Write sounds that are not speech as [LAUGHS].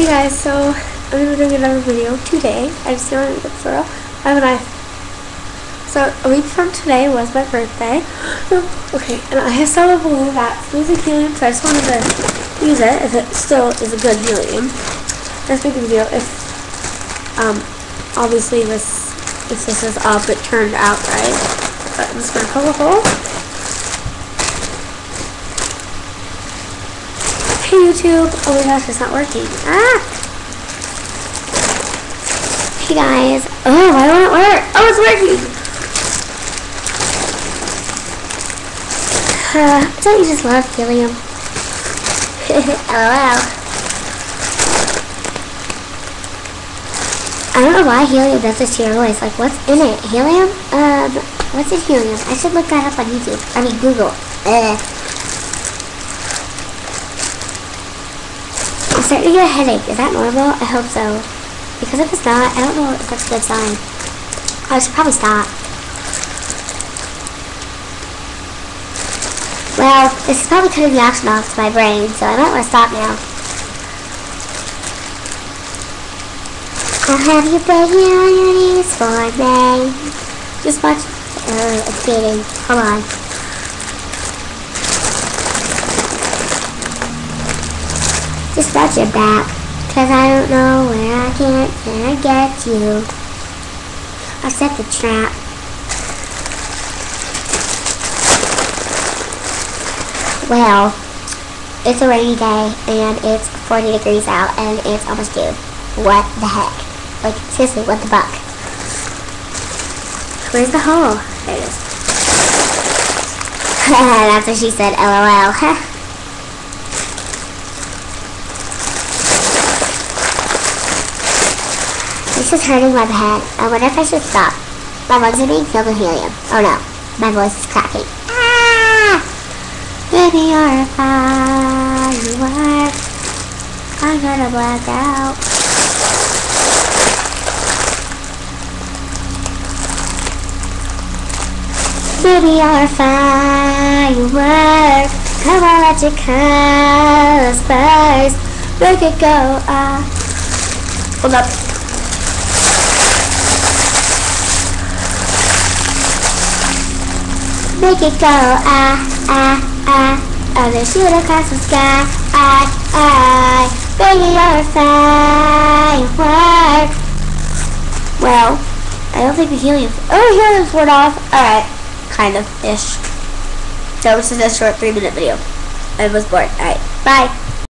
Hey guys, so I'm gonna be doing another video today. I just wanted to for real. I have a knife. So a week from today was my birthday. [GASPS] okay, and I have a balloon that's losing helium, so I just wanted to use it if it still is a good helium. Let's make a video if um obviously this if this is up it turned out right. But I'm just gonna poke a hole. Hey YouTube! Oh my gosh, it's not working. Ah! Hey guys. Oh, why won't it work? Oh, it's working! Uh, don't you just love helium? [LAUGHS] LOL. I don't know why helium does this to your voice. Like, what's in it? Helium? Um, what's in helium? I should look that up on YouTube. I mean, Google. Ugh. Starting to get a headache. Is that normal? I hope so. Because if it's not, I don't know if that's a good sign. I should probably stop. Well, this is probably cutting the oxygen off to my brain, so I might want to stop now. I'll have you on your knees for me. Just watch. Uh, it's beating. Hold on. Just watch your back. Cause I don't know where I can't, can I get you. I set the trap. Well, it's a rainy day and it's 40 degrees out and it's almost due. What the heck? Like, seriously, what the buck? Where's the hole? There it is. [LAUGHS] That's what she said, lol. [LAUGHS] this is hurting my head. I wonder if I should stop. My lungs are being filled with helium. Oh no, my voice is cracking. Ah! Baby, you're a firework. I'm gonna black out. Baby, you're a firework. Come on, let your colors burst. Make it go, ah. Hold up. Make it go, ah, ah, ah. Oh, they shoot across the sky, ah, ah. Baby, you're a firework. Well, I don't think the helium. Oh, helium's worn off. Alright. Kind of ish. So this is a short three minute video. I was bored. Alright. Bye.